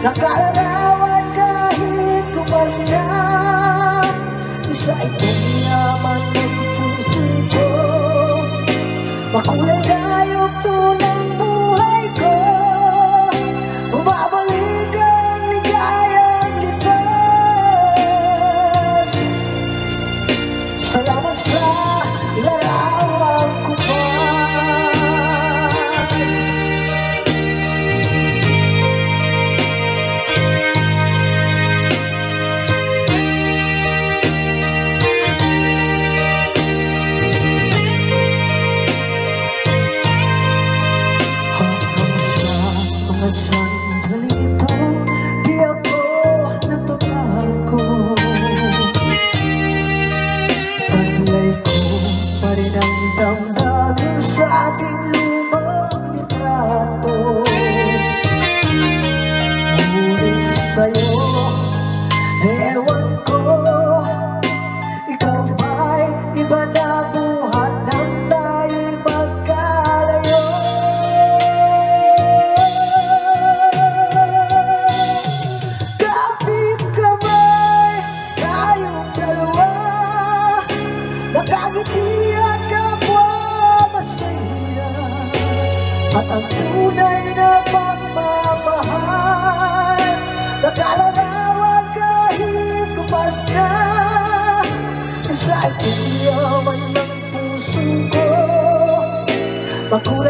Nakalarawan kahit kumas na Isa itong yaman ng Makulele sa'yo, ewan ko Ikaw ba'y iba na buhat nang tayo'y magkalayo? Kapit kamay, tayong dalawa Nakagiti at kapwa masaya. At ang tunay na Sa yaman ng puso ko Makulay